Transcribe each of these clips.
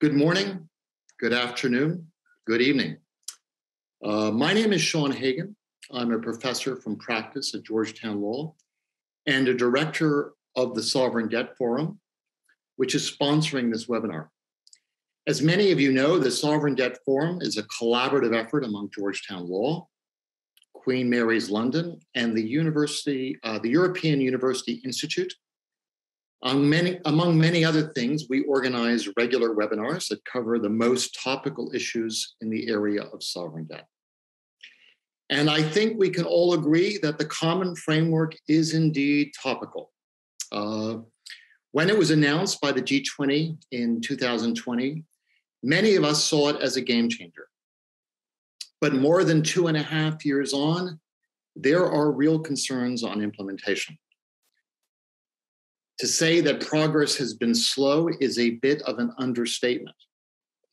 Good morning, good afternoon, good evening. Uh, my name is Sean Hagan. I'm a professor from practice at Georgetown Law and a director of the Sovereign Debt Forum, which is sponsoring this webinar. As many of you know, the Sovereign Debt Forum is a collaborative effort among Georgetown Law, Queen Mary's London, and the University, uh, the European University Institute among many, among many other things, we organize regular webinars that cover the most topical issues in the area of sovereign debt. And I think we can all agree that the common framework is indeed topical. Uh, when it was announced by the G20 in 2020, many of us saw it as a game changer. But more than two and a half years on, there are real concerns on implementation. To say that progress has been slow is a bit of an understatement.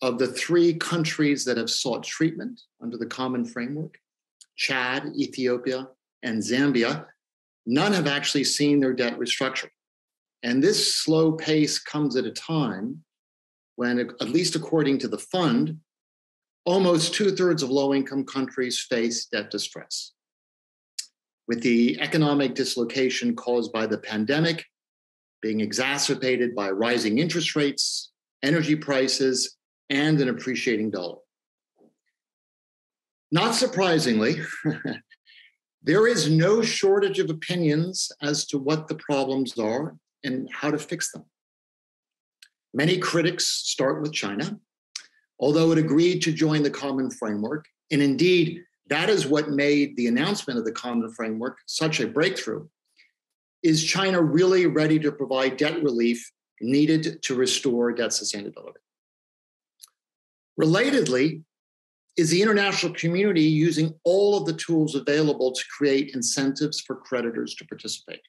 Of the three countries that have sought treatment under the common framework, Chad, Ethiopia, and Zambia, none have actually seen their debt restructured. And this slow pace comes at a time when, at least according to the fund, almost two thirds of low income countries face debt distress. With the economic dislocation caused by the pandemic, being exacerbated by rising interest rates, energy prices, and an appreciating dollar. Not surprisingly, there is no shortage of opinions as to what the problems are and how to fix them. Many critics start with China, although it agreed to join the common framework. And indeed, that is what made the announcement of the common framework such a breakthrough is China really ready to provide debt relief needed to restore debt sustainability? Relatedly, is the international community using all of the tools available to create incentives for creditors to participate?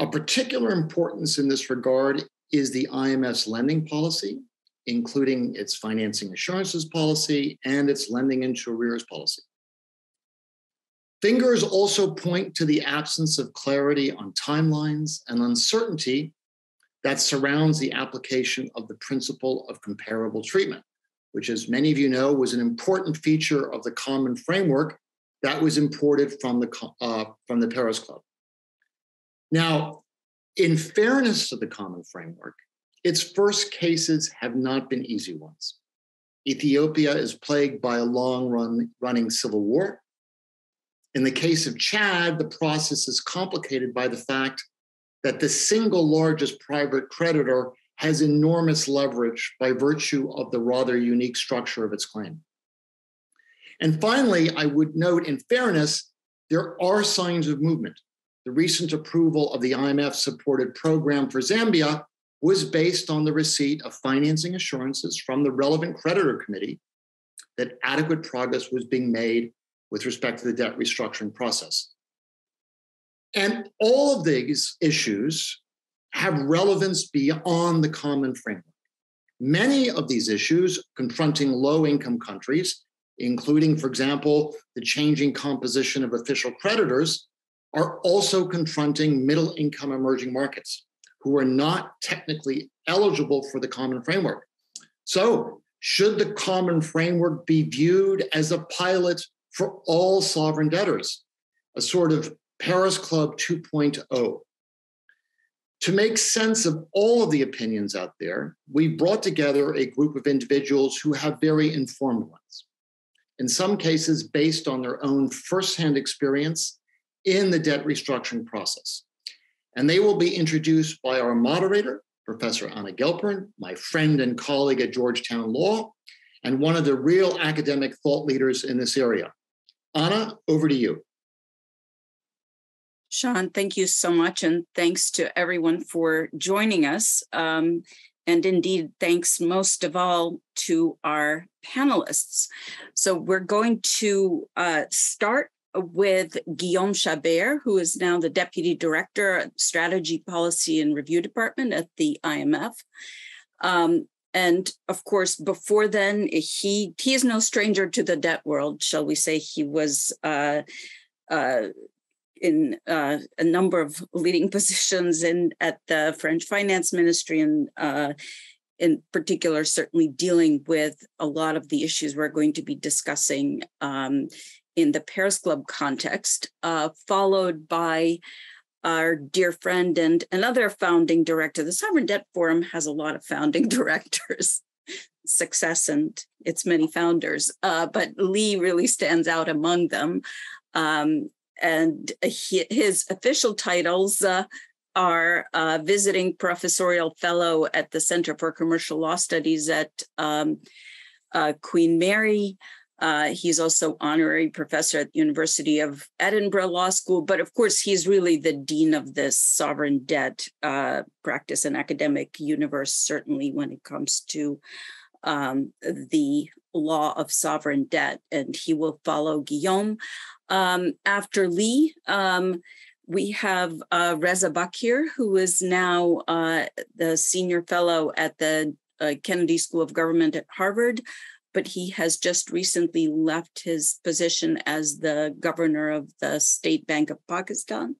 A particular importance in this regard is the IMF's lending policy, including its financing assurances policy and its lending into arrears policy. Fingers also point to the absence of clarity on timelines and uncertainty that surrounds the application of the principle of comparable treatment, which, as many of you know, was an important feature of the common framework that was imported from the, uh, from the Paris Club. Now, in fairness to the common framework, its first cases have not been easy ones. Ethiopia is plagued by a long run, running civil war in the case of Chad, the process is complicated by the fact that the single largest private creditor has enormous leverage by virtue of the rather unique structure of its claim. And finally, I would note in fairness, there are signs of movement. The recent approval of the IMF supported program for Zambia was based on the receipt of financing assurances from the relevant creditor committee that adequate progress was being made with respect to the debt restructuring process. And all of these issues have relevance beyond the common framework. Many of these issues confronting low income countries, including, for example, the changing composition of official creditors, are also confronting middle income emerging markets who are not technically eligible for the common framework. So, should the common framework be viewed as a pilot for all sovereign debtors, a sort of Paris Club 2.0. To make sense of all of the opinions out there, we brought together a group of individuals who have very informed ones, in some cases based on their own firsthand experience in the debt restructuring process. And they will be introduced by our moderator, Professor Anna Gelperin, my friend and colleague at Georgetown Law, and one of the real academic thought leaders in this area. Anna, over to you. Sean, thank you so much. And thanks to everyone for joining us. Um, and indeed, thanks most of all to our panelists. So we're going to uh, start with Guillaume Chabert, who is now the Deputy Director, Strategy, Policy, and Review Department at the IMF. Um, and of course before then he he is no stranger to the debt world shall we say. He was uh, uh, in uh, a number of leading positions in at the french finance ministry and uh, in particular, certainly dealing with a lot of the issues we're going to be discussing um, in the Paris Club context, uh, followed by our dear friend and another founding director. The Sovereign Debt Forum has a lot of founding directors, success and its many founders, uh, but Lee really stands out among them. Um, and he, his official titles uh, are uh, visiting professorial fellow at the Center for Commercial Law Studies at um, uh, Queen Mary. Uh, he's also honorary professor at the University of Edinburgh Law School, but of course, he's really the dean of this sovereign debt uh, practice and academic universe, certainly when it comes to um, the law of sovereign debt. And he will follow Guillaume. Um, after Lee, um, we have uh, Reza Baqir, who is now uh, the senior fellow at the uh, Kennedy School of Government at Harvard, but he has just recently left his position as the governor of the State Bank of Pakistan.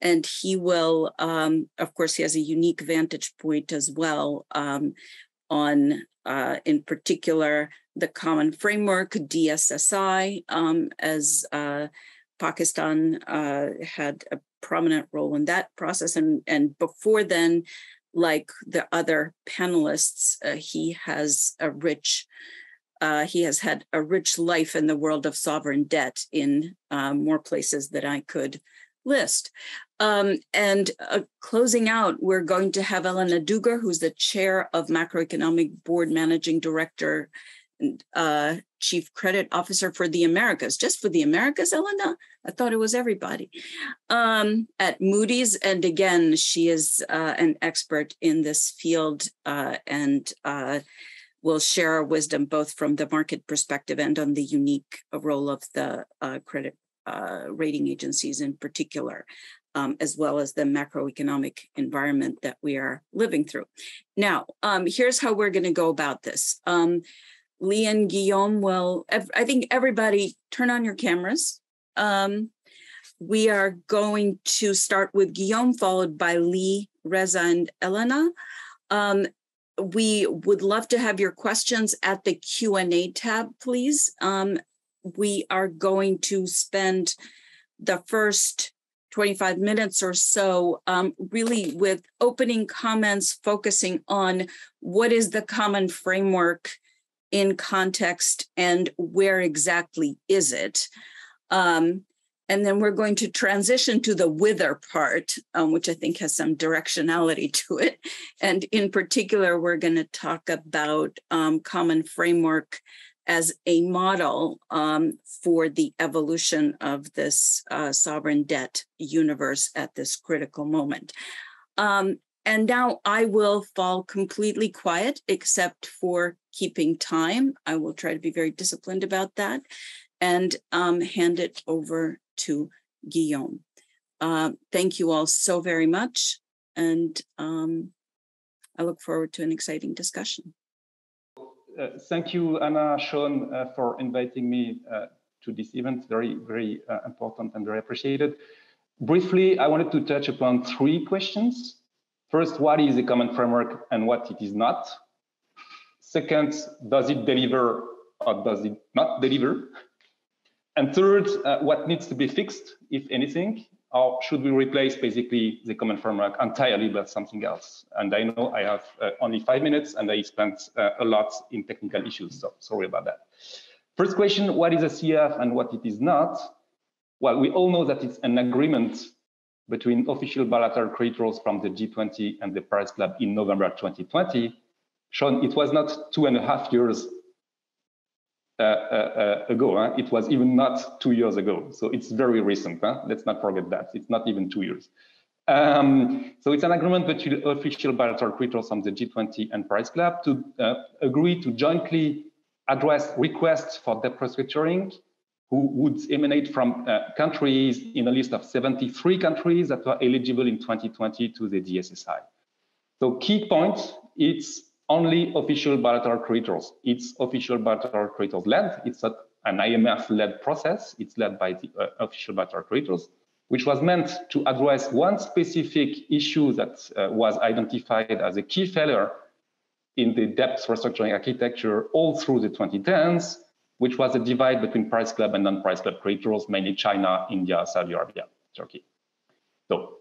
And he will, um, of course, he has a unique vantage point as well um, on, uh, in particular, the Common Framework, DSSI, um, as uh, Pakistan uh, had a prominent role in that process. And, and before then, like the other panelists, uh, he has a rich uh, he has had a rich life in the world of sovereign debt in uh, more places that I could list. Um, and uh, closing out, we're going to have Elena Duggar, who's the chair of Macroeconomic Board Managing Director uh, chief credit officer for the Americas, just for the Americas, Elena. I thought it was everybody um, at Moody's. And again, she is uh, an expert in this field and will share our wisdom both from the market perspective and on the unique role of the uh, credit uh, rating agencies in particular. Um, as well as the macroeconomic environment that we are living through. Now, um, here's how we're going to go about this. Um, Lee and Guillaume will, I think everybody turn on your cameras. Um, we are going to start with Guillaume, followed by Lee, Reza, and Elena. Um, we would love to have your questions at the Q&A tab, please. Um, we are going to spend the first 25 minutes or so um, really with opening comments focusing on what is the common framework in context and where exactly is it. Um, and then we're going to transition to the wither part, um, which I think has some directionality to it. And in particular, we're going to talk about um, common framework as a model um, for the evolution of this uh, sovereign debt universe at this critical moment. Um, and now I will fall completely quiet except for keeping time. I will try to be very disciplined about that and um, hand it over to Guillaume. Uh, thank you all so very much. And um, I look forward to an exciting discussion. Uh, thank you, Anna, Sean, uh, for inviting me uh, to this event. Very, very uh, important and very appreciated. Briefly, I wanted to touch upon three questions. First, what is a common framework and what it is not? Second, does it deliver or does it not deliver? And third, uh, what needs to be fixed, if anything, or should we replace basically the common framework entirely by something else? And I know I have uh, only five minutes and I spent uh, a lot in technical issues, so sorry about that. First question, what is a CF and what it is not? Well, we all know that it's an agreement between official bilateral creditors from the G20 and the Paris Club in November 2020. Sean, it was not two and a half years ago. Huh? It was even not two years ago. So it's very recent. Huh? Let's not forget that. It's not even two years. Um, so it's an agreement between official bilateral creditors from the G20 and Paris Club to uh, agree to jointly address requests for debt restructuring who would emanate from uh, countries in a list of 73 countries that were eligible in 2020 to the DSSI. So key point, it's only official bilateral creditors. It's official bilateral creditors led. It's an IMF led process. It's led by the uh, official bilateral creditors, which was meant to address one specific issue that uh, was identified as a key failure in the debt restructuring architecture all through the 2010s, which was a divide between Paris Club and non-Paris Club creditors, mainly China, India, Saudi Arabia, Turkey. So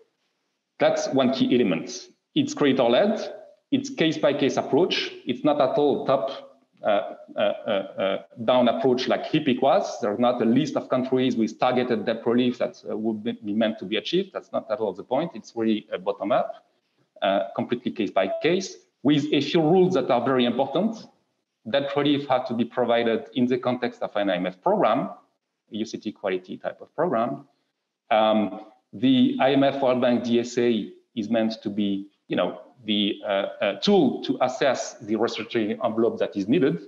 that's one key element. It's creditor-led, it's case-by-case approach. It's not at all top uh, uh, uh, down approach like HIPC was. There's not a list of countries with targeted debt relief that would be meant to be achieved. That's not at all the point. It's really a bottom up, completely case by case, with a few rules that are very important. Debt relief had to be provided in the context of an IMF program, a UCT quality type of program. Um, the IMF World Bank DSA is meant to be, you know, the uh, uh, tool to assess the restructuring envelope that is needed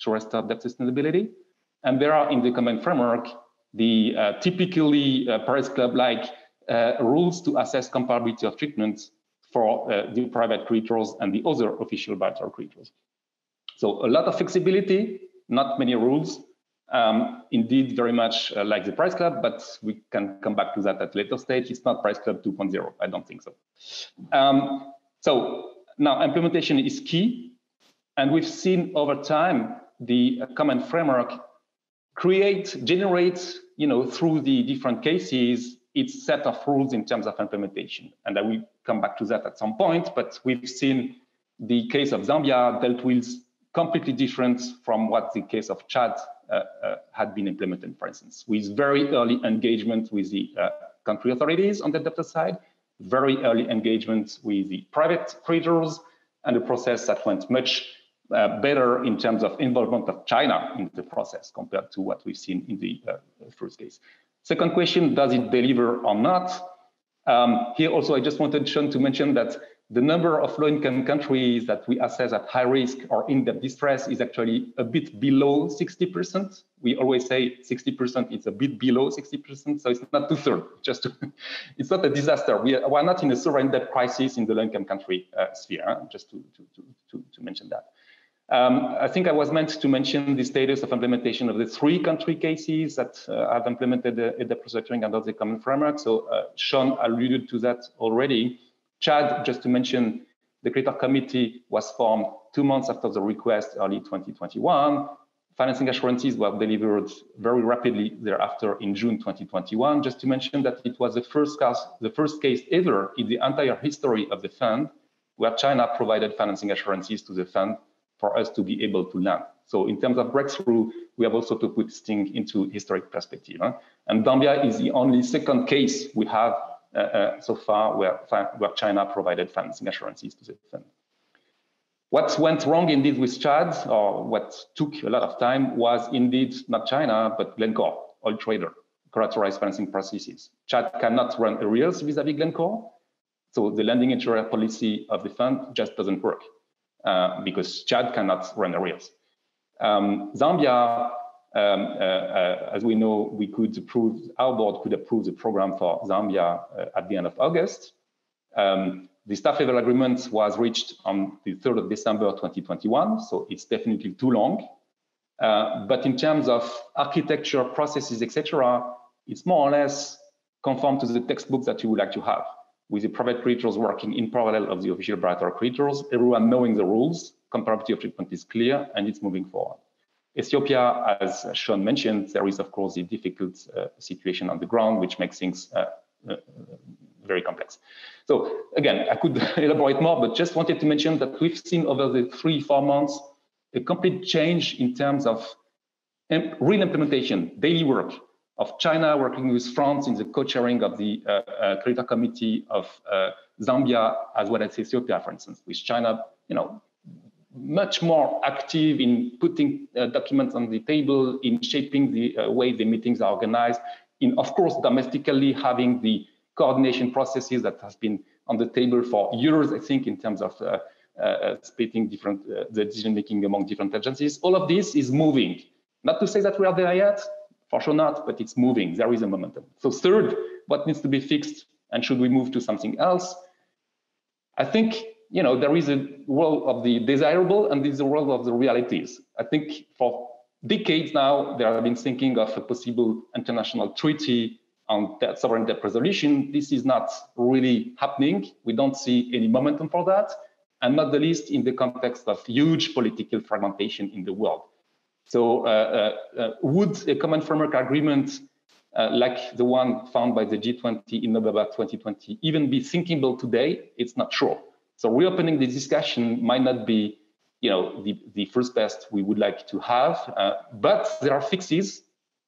to restore debt sustainability. And there are in the common framework the uh, typically Paris Club-like rules to assess comparability of treatments for the private creditors and the other official bilateral creditors. So a lot of flexibility, not many rules, um, indeed very much uh, like the Paris Club, but we can come back to that at later stage. It's not Paris Club 2.0. I don't think so. Um, so now implementation is key. And we've seen over time the common framework create, generate, you know, through the different cases, its set of rules in terms of implementation. And I will come back to that at some point, but we've seen the case of Zambia dealt with completely different from what the case of Chad uh, uh, had been implemented, for instance, with very early engagement with the uh, country authorities on the debtor side, very early engagement with the private creditors and a process that went much uh, better in terms of involvement of China in the process compared to what we've seen in the uh, first case. Second question, does it deliver or not? Um, here also, I just wanted Sean to mention that the number of low-income countries that we assess at high risk or in debt distress is actually a bit below 60%. We always say 60%, it's a bit below 60%, so it's not two-thirds, just to, it's not a disaster. We are, not in a sovereign debt crisis in the low-income country uh, sphere, just to, to, to, to, mention that. Um, I think I was meant to mention the status of implementation of the three country cases that uh, have implemented the, the restructuring under the common framework. So uh, Sean alluded to that already. Chad, just to mention, the creditor committee was formed two months after the request, early 2021. Financing assurances were delivered very rapidly thereafter in June 2021. Just to mention that it was the first case, the first case ever in the entire history of the fund where China provided financing assurances to the fund for us to be able to lend. So in terms of breakthrough, we have also to put things into historic perspective. Huh? And Zambia is the only second case we have so far where, where China provided financing assurances to the fund. What went wrong indeed with Chad, or what took a lot of time, was indeed not China, but Glencore, oil trader, characterized financing processes. Chad cannot run arrears vis-a-vis Glencore, so the lending into arrears policy of the fund just doesn't work uh, because Chad cannot run arrears. Um, Zambia um, uh, uh, as we know, we could approve, our board could approve the program for Zambia uh, at the end of August. Um, the staff level agreement was reached on the 3rd of December 2021, so it's definitely too long. Uh, but in terms of architecture, processes, etc., it's more or less conform to the textbook that you would like to have, with the private creditors working in parallel of the official bilateral creditors, everyone knowing the rules, comparability of treatment is clear, and it's moving forward. Ethiopia, as Sean mentioned, there is, of course, a difficult uh, situation on the ground, which makes things uh, uh, very complex. So again, I could elaborate more, but just wanted to mention that we've seen over the three, four months, a complete change in terms of real implementation, daily work of China working with France in the co-chairing of the uh, uh, committee of uh, Zambia, as well as Ethiopia, for instance, with China, you know, much more active in putting uh, documents on the table, in shaping the uh, way the meetings are organized, in, of course, domestically having the coordination processes that has been on the table for years, I think, in terms of uh, uh splitting different uh, the decision making among different agencies. All of this is moving. Not to say that we are there yet, for sure not, but it's moving. There is a momentum. So third, what needs to be fixed and should we move to something else? I think you know, there is a world of the desirable and there is a world of the realities. I think for decades now, they have been thinking of a possible international treaty on debt, sovereign debt resolution. This is not really happening. We don't see any momentum for that. and not the least in the context of huge political fragmentation in the world. So, uh, uh, uh would a common framework agreement uh, like the one found by the G20 in November 2020 even be thinkable today? It's not sure. So, reopening the discussion might not be you know, the, the first best we would like to have, uh, but there are fixes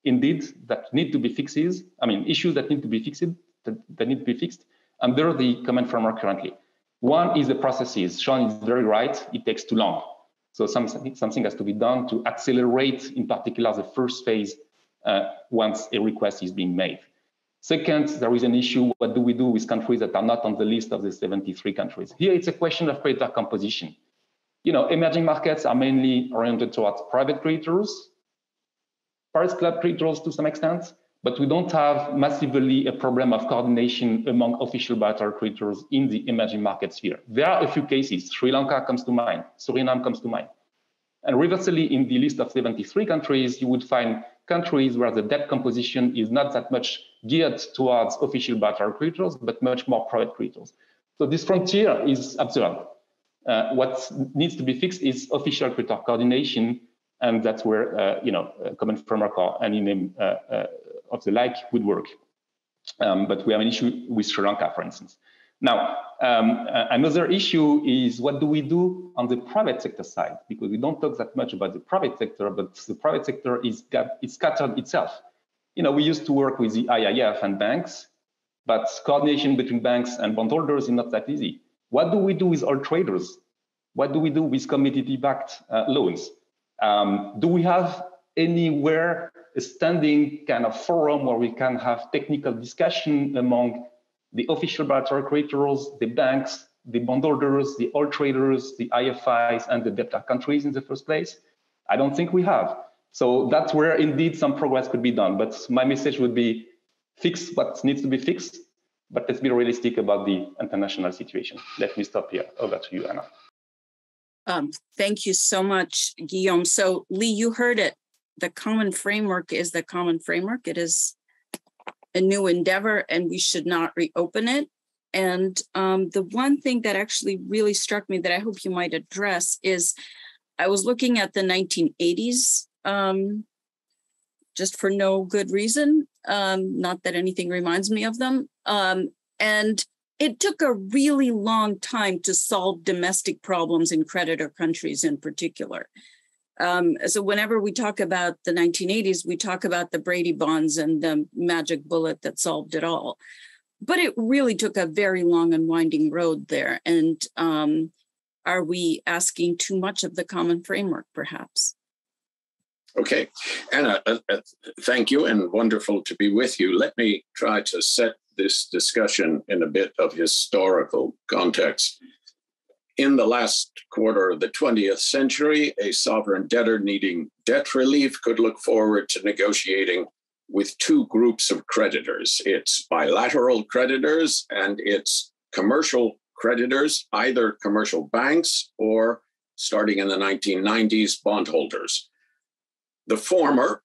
indeed that need to be fixes. I mean, issues that need to be fixed, that, that need to be fixed under the common framework currently. One is the processes. Sean is very right, it takes too long. So something, something has to be done to accelerate, in particular, the first phase uh, once a request is being made. Second, there is an issue, what do we do with countries that are not on the list of the 73 countries? Here, it's a question of creditor composition. You know, emerging markets are mainly oriented towards private creditors, Paris Club creditors to some extent, but we don't have massively a problem of coordination among official bilateral creditors in the emerging market sphere. There are a few cases. Sri Lanka comes to mind, Suriname comes to mind. And reversely, in the list of 73 countries, you would find countries where the debt composition is not that much geared towards official bilateral creditors, but much more private creditors. So this frontier is absurd. Uh, what needs to be fixed is official creditor coordination, and that's where uh, you know common framework or any name uh, uh of the like would work. Um, but we have an issue with Sri Lanka, for instance. Now, um, another issue is what do we do on the private sector side? Because we don't talk that much about the private sector, but the private sector is, is scattered itself. You know, we used to work with the IIF and banks, but coordination between banks and bondholders is not that easy. What do we do with oil traders? What do we do with commodity-backed uh, loans? Um, do we have anywhere a standing kind of forum where we can have technical discussion among the official bilateral creditors, the banks, the bondholders, the oil traders, the IFIs, and the debtor countries in the first place? I don't think we have. So that's where indeed some progress could be done. But my message would be fix what needs to be fixed, but let's be realistic about the international situation. Let me stop here. Over to you, Anna. Um, thank you so much, Guillaume. So, Lee, you heard it. The common framework is the common framework. It is a new endeavor, and we should not reopen it. And um, the one thing that actually really struck me that I hope you might address is I was looking at the 1980s um, just for no good reason. Um, not that anything reminds me of them. Um, and it took a really long time to solve domestic problems in creditor countries in particular. Um, so whenever we talk about the 1980s, we talk about the Brady bonds and the magic bullet that solved it all. But it really took a very long and winding road there. And um, are we asking too much of the common framework, perhaps? Okay, Anna, uh, uh, thank you and wonderful to be with you. Let me try to set this discussion in a bit of historical context. In the last quarter of the 20th century, a sovereign debtor needing debt relief could look forward to negotiating with two groups of creditors its bilateral creditors and its commercial creditors, either commercial banks or, starting in the 1990s, bondholders. The former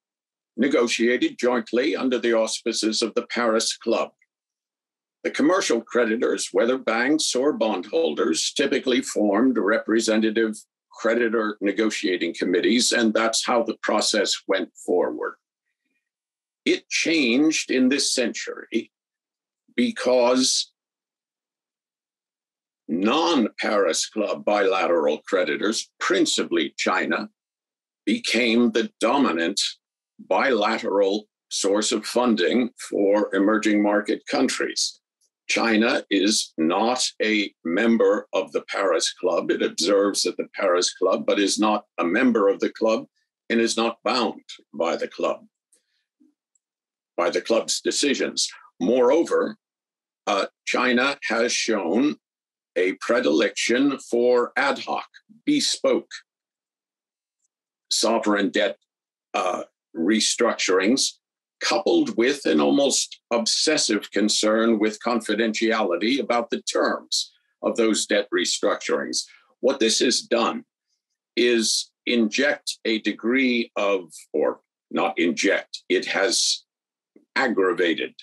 negotiated jointly under the auspices of the Paris Club. The commercial creditors, whether banks or bondholders, typically formed representative creditor negotiating committees, and that's how the process went forward. It changed in this century because non Paris Club bilateral creditors, principally China, became the dominant bilateral source of funding for emerging market countries. China is not a member of the Paris Club. It observes at the Paris Club, but is not a member of the club and is not bound by the club, by the club's decisions. Moreover, uh, China has shown a predilection for ad hoc, bespoke sovereign debt uh, restructurings coupled with an almost obsessive concern with confidentiality about the terms of those debt restructurings. What this has done is inject a degree of, or not inject, it has aggravated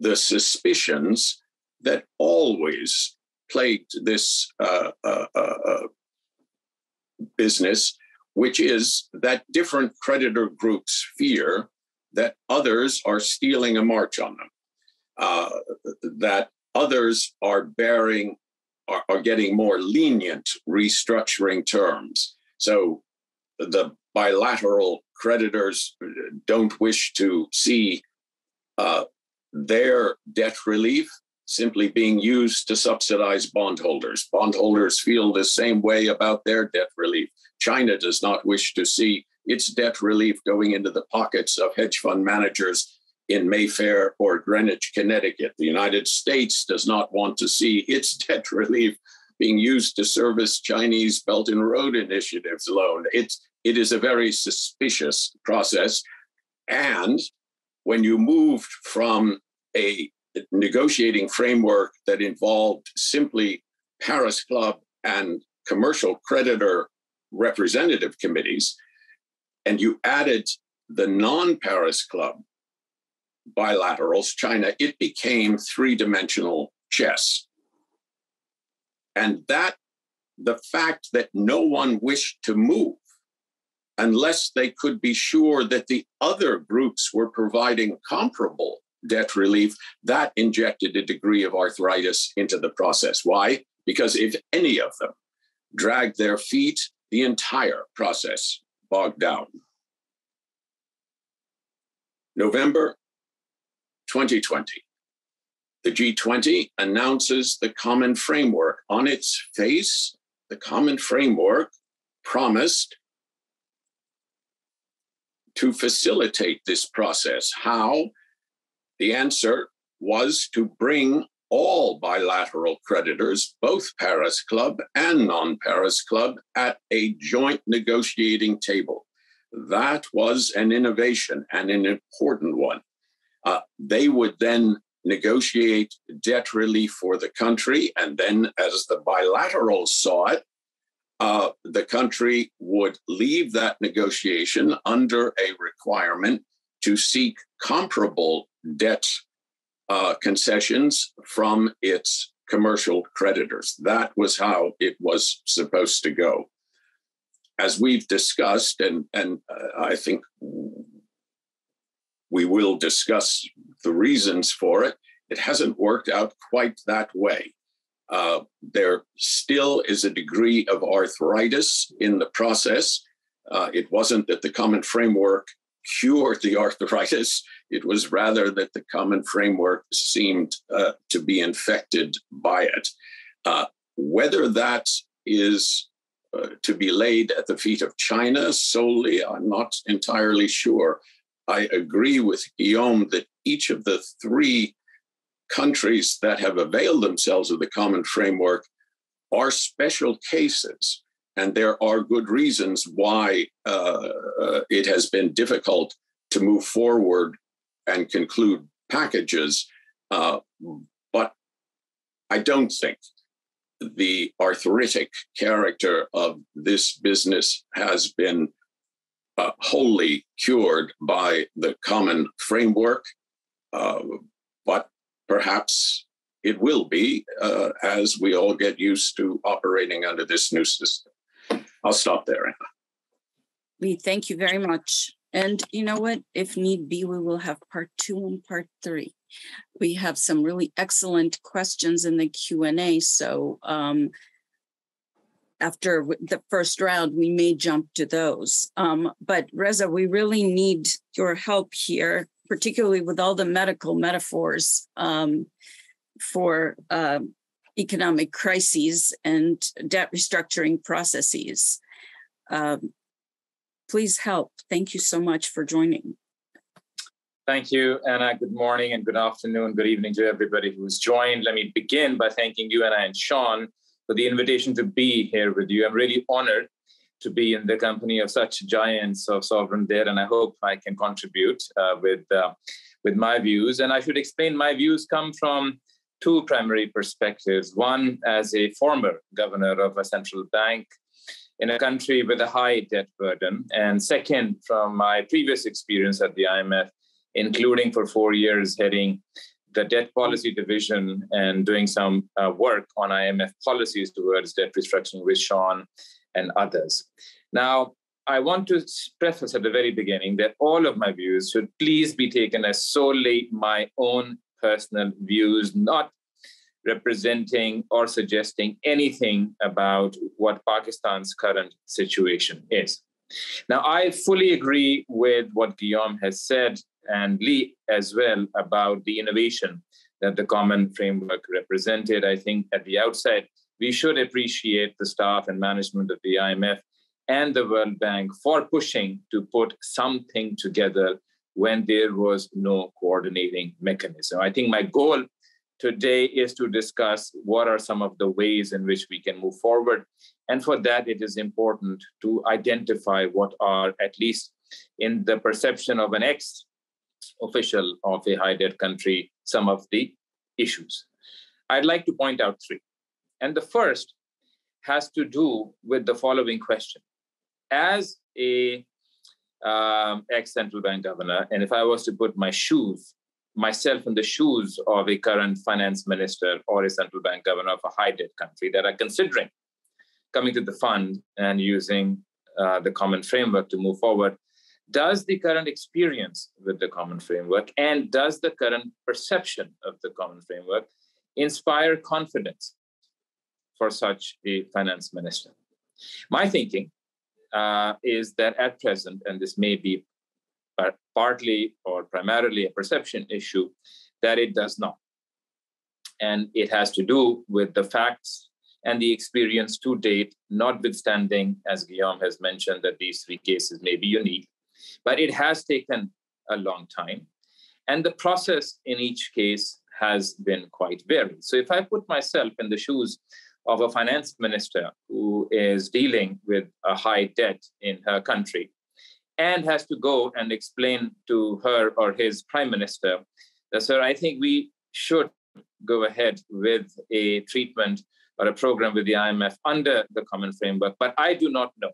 the suspicions that always plagued this uh, uh, uh, business, which is that different creditor groups fear that others are stealing a march on them, uh, that others are bearing, are, are getting more lenient restructuring terms. So the bilateral creditors don't wish to see uh, their debt relief simply being used to subsidize bondholders. Bondholders feel the same way about their debt relief. China does not wish to see its debt relief going into the pockets of hedge fund managers in Mayfair or Greenwich, Connecticut. The United States does not want to see its debt relief being used to service Chinese Belt and Road Initiatives loan. It's, it is a very suspicious process. And when you moved from a negotiating framework that involved simply Paris Club and commercial creditor representative committees, and you added the non Paris Club bilaterals, China, it became three dimensional chess. And that, the fact that no one wished to move unless they could be sure that the other groups were providing comparable debt relief, that injected a degree of arthritis into the process. Why? Because if any of them dragged their feet, the entire process bogged down. November 2020, the G20 announces the common framework. On its face, the common framework promised to facilitate this process. How? The answer was to bring all bilateral creditors, both Paris Club and non Paris Club, at a joint negotiating table. That was an innovation and an important one. Uh, they would then negotiate debt relief for the country, and then, as the bilaterals saw it, uh, the country would leave that negotiation under a requirement to seek comparable debt uh, concessions from its commercial creditors. That was how it was supposed to go. As we've discussed, and, and uh, I think we will discuss the reasons for it, it hasn't worked out quite that way. Uh, there still is a degree of arthritis in the process. Uh, it wasn't that the common framework cured the arthritis, it was rather that the common framework seemed uh, to be infected by it. Uh, whether that is uh, to be laid at the feet of China solely, I'm not entirely sure. I agree with Guillaume that each of the three countries that have availed themselves of the common framework are special cases. And there are good reasons why uh, uh, it has been difficult to move forward and conclude packages. Uh, but I don't think the arthritic character of this business has been uh, wholly cured by the common framework. Uh, but perhaps it will be uh, as we all get used to operating under this new system. I'll stop there. We thank you very much. And you know what? If need be, we will have part two and part three. We have some really excellent questions in the Q and A. So um, after the first round, we may jump to those. Um, but Reza, we really need your help here particularly with all the medical metaphors um, for uh, economic crises and debt restructuring processes. Um, please help. Thank you so much for joining. Thank you, Anna. Good morning and good afternoon, good evening to everybody who's joined. Let me begin by thanking you, Anna and Sean, for the invitation to be here with you. I'm really honored to be in the company of such giants of sovereign debt, and I hope I can contribute uh, with uh, with my views. And I should explain my views come from two primary perspectives. One, as a former governor of a central bank in a country with a high debt burden, and second, from my previous experience at the IMF, including for four years heading the debt policy division and doing some uh, work on IMF policies towards debt restructuring with Sean and others. Now, I want to preface at the very beginning that all of my views should please be taken as solely my own personal views, not representing or suggesting anything about what Pakistan's current situation is. Now, I fully agree with what Guillaume has said and Lee as well about the innovation that the common framework represented. I think at the outset, we should appreciate the staff and management of the IMF and the World Bank for pushing to put something together when there was no coordinating mechanism. I think my goal today is to discuss what are some of the ways in which we can move forward. And for that, it is important to identify what are, at least in the perception of an ex official of a high debt country, some of the issues. I'd like to point out three. And the first has to do with the following question. As a um, ex central bank governor, and if I was to put my shoes, myself in the shoes of a current finance minister or a central bank governor of a high debt country that are considering coming to the fund and using uh, the common framework to move forward, does the current experience with the common framework and does the current perception of the common framework inspire confidence for such a finance minister? My thinking uh, is that at present, and this may be partly or primarily a perception issue, that it does not. And it has to do with the facts and the experience to date, notwithstanding, as Guillaume has mentioned, that these three cases may be unique, but it has taken a long time. And the process in each case has been quite varied. So if I put myself in the shoes of a finance minister who is dealing with a high debt in her country and has to go and explain to her or his prime minister that, sir, I think we should go ahead with a treatment or a program with the IMF under the common framework, but I do not know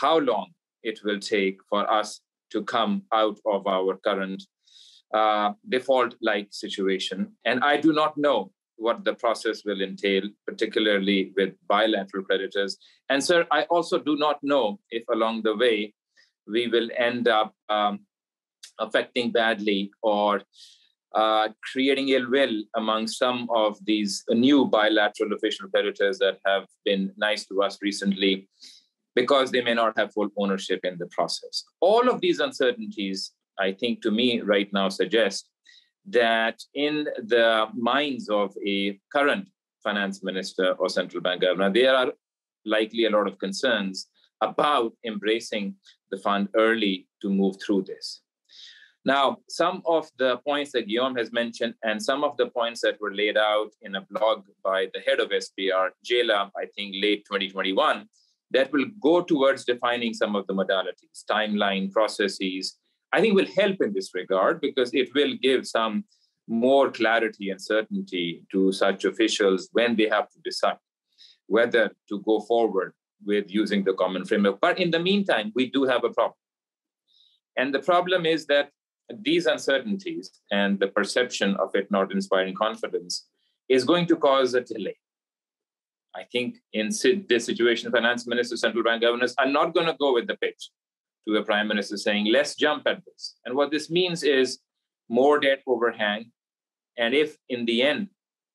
how long it will take for us to come out of our current uh, default like situation. And I do not know what the process will entail, particularly with bilateral creditors. And, sir, I also do not know if along the way we will end up um, affecting badly or uh, creating ill will among some of these new bilateral official creditors that have been nice to us recently because they may not have full ownership in the process. All of these uncertainties, I think, to me right now suggest that in the minds of a current finance minister or central bank governor, there are likely a lot of concerns about embracing fund early to move through this. Now, some of the points that Guillaume has mentioned and some of the points that were laid out in a blog by the head of SPR, Ceyla, I think late 2021, that will go towards defining some of the modalities, timeline, processes, I think will help in this regard because it will give some more clarity and certainty to such officials when they have to decide whether to go forward with using the common framework. But in the meantime, we do have a problem. And the problem is that these uncertainties and the perception of it not inspiring confidence is going to cause a delay. I think in this situation, finance ministers, central bank governors are not going to go with the pitch to the prime minister saying, let's jump at this. And what this means is more debt overhang. And if in the end,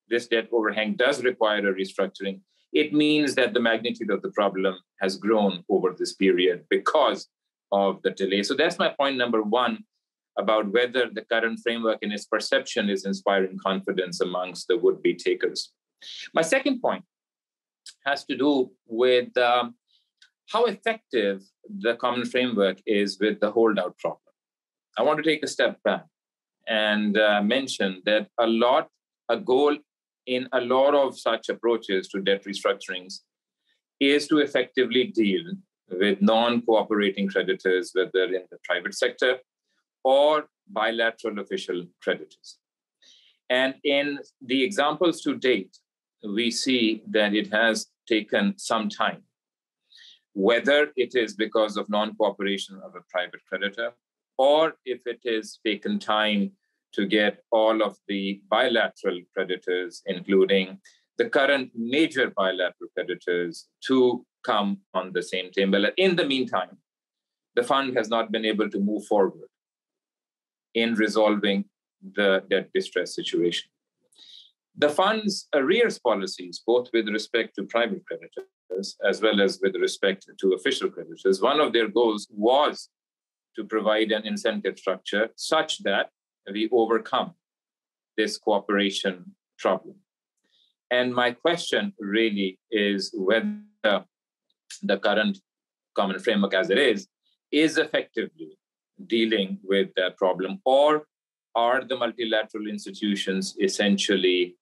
this debt overhang does require a restructuring, it means that the magnitude of the problem has grown over this period because of the delay. So that's my point number one about whether the current framework in its perception is inspiring confidence amongst the would be takers. My second point has to do with um, how effective the common framework is with the holdout problem. I want to take a step back and uh, mention that a lot, a goal in a lot of such approaches to debt restructurings is to effectively deal with non cooperating creditors, whether in the private sector or bilateral official creditors. And in the examples to date, we see that it has taken some time whether it is because of non cooperation of a private creditor or if it is taken time to get all of the bilateral creditors, including the current major bilateral creditors, to come on the same table. In the meantime, the fund has not been able to move forward in resolving the debt distress situation. The fund's arrears policies, both with respect to private creditors as well as with respect to official creditors, one of their goals was to provide an incentive structure such that we overcome this cooperation problem. And my question really is whether the current common framework as it is is effectively dealing with that problem or are the multilateral institutions essentially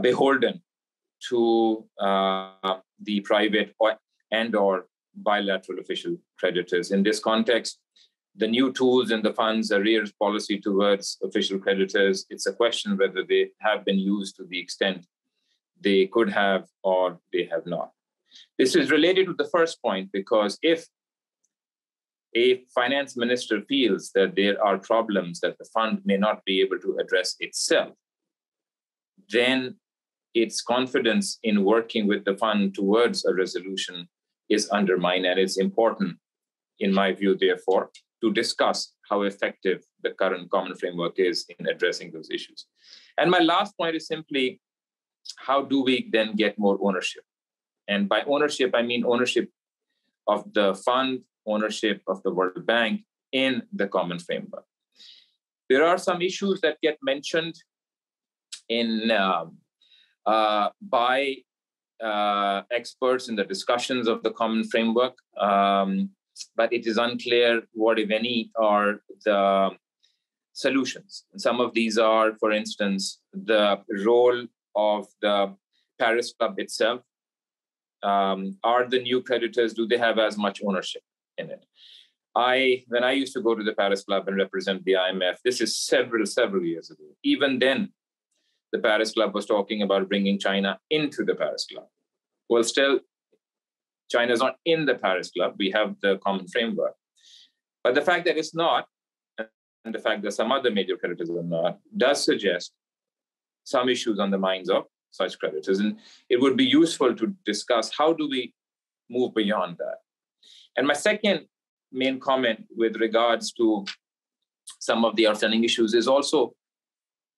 beholden to uh, the private or, and or bilateral official creditors in this context the new tools in the fund's arrears policy towards official creditors, it's a question whether they have been used to the extent they could have or they have not. This is related to the first point because if a finance minister feels that there are problems that the fund may not be able to address itself, then its confidence in working with the fund towards a resolution is undermined. And it's important, in my view, therefore, to discuss how effective the current common framework is in addressing those issues. And my last point is simply how do we then get more ownership? And by ownership, I mean ownership of the fund, ownership of the World Bank in the common framework. There are some issues that get mentioned in um, uh, by uh, experts in the discussions of the common framework. Um, but it is unclear what, if any, are the solutions. And some of these are, for instance, the role of the Paris Club itself. Um, are the new creditors, do they have as much ownership in it? I, when I used to go to the Paris Club and represent the IMF, this is several, several years ago. Even then, the Paris Club was talking about bringing China into the Paris Club. Well, still, China is not in the Paris Club. We have the common framework. But the fact that it's not, and the fact that some other major creditors are not, does suggest some issues on the minds of such creditors. And it would be useful to discuss how do we move beyond that. And my second main comment with regards to some of the outstanding issues is also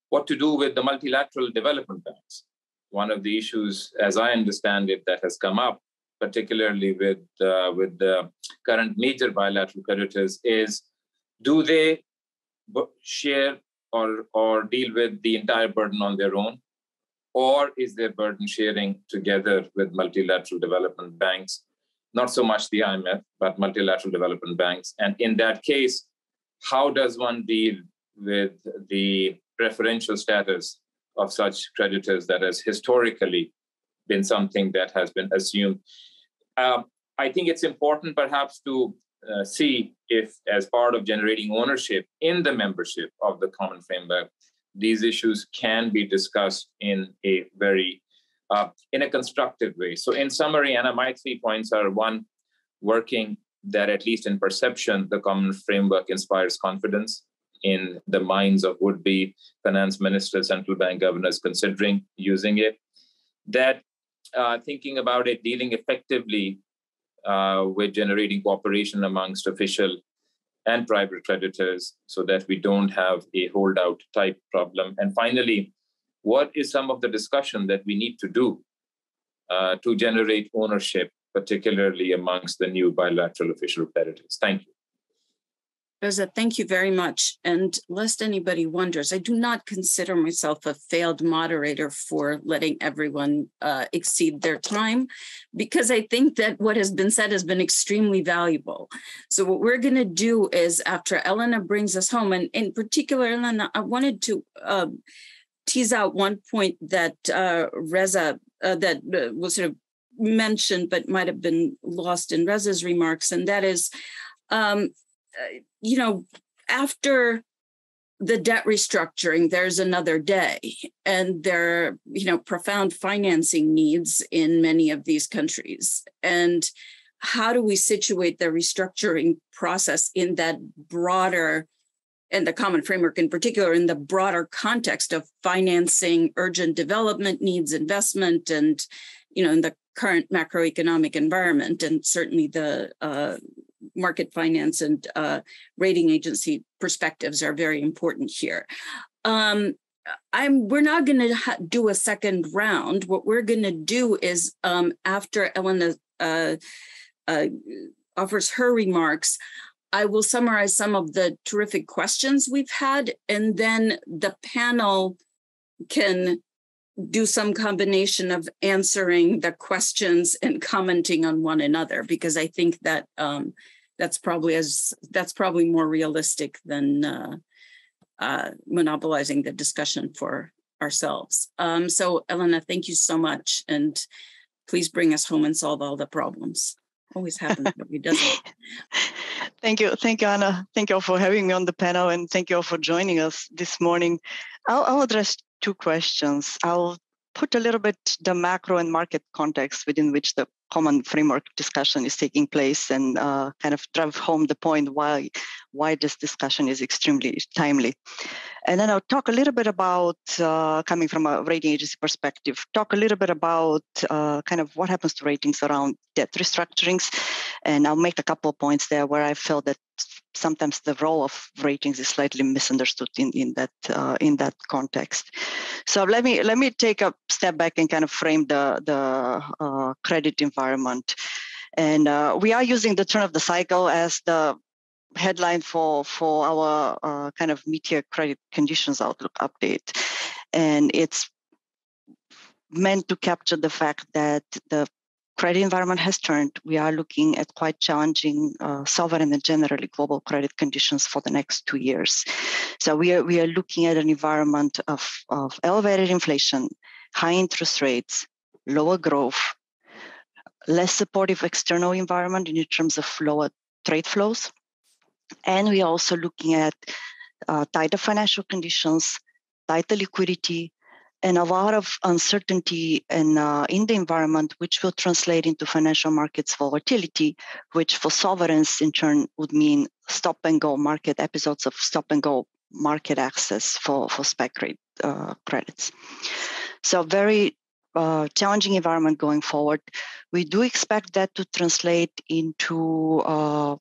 what to do with the multilateral development banks. One of the issues, as I understand it, that has come up particularly with uh, with the current major bilateral creditors, is do they share or or deal with the entire burden on their own, or is their burden sharing together with multilateral development banks? Not so much the IMF, but multilateral development banks. And in that case, how does one deal with the preferential status of such creditors that has historically been something that has been assumed. Um, I think it's important perhaps to uh, see if, as part of generating ownership in the membership of the common framework, these issues can be discussed in a very uh, in a constructive way. So, in summary, Anna, my three points are one, working that at least in perception, the common framework inspires confidence in the minds of would-be finance ministers, central bank governors considering using it. That uh, thinking about it, dealing effectively uh, with generating cooperation amongst official and private creditors so that we don't have a holdout type problem. And finally, what is some of the discussion that we need to do uh, to generate ownership, particularly amongst the new bilateral official creditors? Thank you. Reza, thank you very much. And lest anybody wonders, I do not consider myself a failed moderator for letting everyone uh, exceed their time because I think that what has been said has been extremely valuable. So, what we're going to do is after Elena brings us home, and in particular, Elena, I wanted to uh, tease out one point that uh, Reza, uh, that uh, was sort of mentioned but might have been lost in Reza's remarks, and that is. Um, uh, you know, after the debt restructuring, there's another day, and there are, you know, profound financing needs in many of these countries. And how do we situate the restructuring process in that broader and the common framework in particular in the broader context of financing urgent development needs investment and you know in the current macroeconomic environment and certainly the uh, market finance and uh, rating agency perspectives are very important here um, I'm we're not going to ha- do a second round. What we're going to do is um, after Elena uh, uh, offers her remarks, I will summarize some of the terrific questions we've had, and then the panel can do some combination of answering the questions and commenting on one another because I think that um, that's probably as that's probably more realistic than uh, uh, monopolizing the discussion for ourselves. Um, so, Elena, thank you so much, and please bring us home and solve all the problems. Always happens, but it doesn't. thank you, thank you, Anna. Thank you all for having me on the panel, and thank you all for joining us this morning. I'll, I'll address two questions. I'll put a little bit the macro and market context within which the common framework discussion is taking place and uh, kind of drive home the point why why this discussion is extremely timely and then i'll talk a little bit about uh, coming from a rating agency perspective talk a little bit about uh, kind of what happens to ratings around debt restructurings and i'll make a couple of points there where i felt that sometimes the role of ratings is slightly misunderstood in, in that uh, in that context. So let me let me take a step back and kind of frame the the uh, credit environment. And uh, we are using the turn of the cycle as the headline for for our uh, kind of mid-year credit conditions outlook update, and it's meant to capture the fact that the credit environment has turned. We are looking at quite challenging uh, sovereign and generally global credit conditions for the next two years. So we are, we are looking at an environment of, of elevated inflation, high interest rates, lower growth, less supportive external environment in terms of lower trade flows. And we are also looking at uh, tighter financial conditions, tighter liquidity, and a lot of uncertainty in, uh, in the environment, which will translate into financial markets volatility, which for sovereigns in turn would mean stop and go market episodes of stop and go market access for, for spec grade uh, credits. So very uh, challenging environment going forward. We do expect that to translate into uh,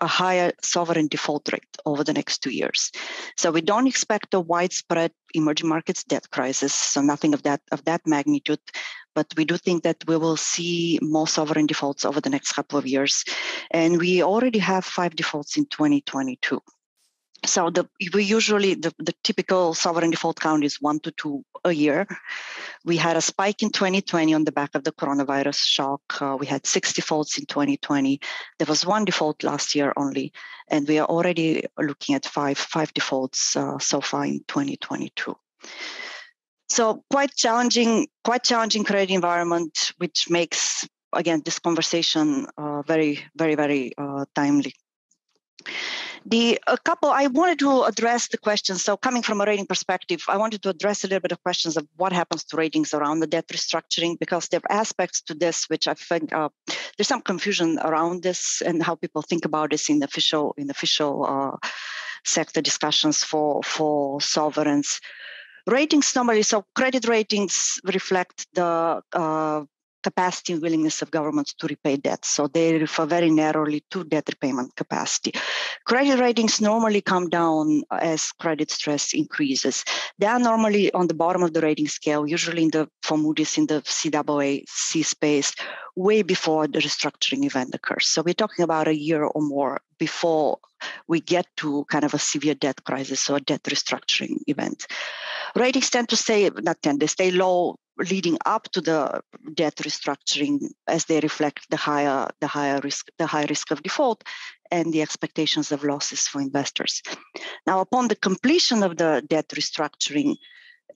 a higher sovereign default rate over the next two years. So we don't expect a widespread emerging markets debt crisis, so nothing of that of that magnitude. But we do think that we will see more sovereign defaults over the next couple of years, and we already have five defaults in 2022 so the we usually the, the typical sovereign default count is one to two a year. We had a spike in 2020 on the back of the coronavirus shock. Uh, we had six defaults in 2020 there was one default last year only and we are already looking at five five defaults uh, so far in 2022 so quite challenging quite challenging credit environment which makes again this conversation uh, very very very uh, timely the a couple I wanted to address the questions. So coming from a rating perspective, I wanted to address a little bit of questions of what happens to ratings around the debt restructuring because there are aspects to this which I think uh, there's some confusion around this and how people think about this in the official in official uh, sector discussions for for sovereigns ratings normally so credit ratings reflect the uh, capacity and willingness of governments to repay debt. So they refer very narrowly to debt repayment capacity. Credit ratings normally come down as credit stress increases. They are normally on the bottom of the rating scale, usually in the for Moody's in the CAA C space, way before the restructuring event occurs. So we're talking about a year or more before we get to kind of a severe debt crisis or debt restructuring event. Ratings tend to stay, not tend, they stay low leading up to the debt restructuring as they reflect the higher the higher risk the high risk of default and the expectations of losses for investors. Now upon the completion of the debt restructuring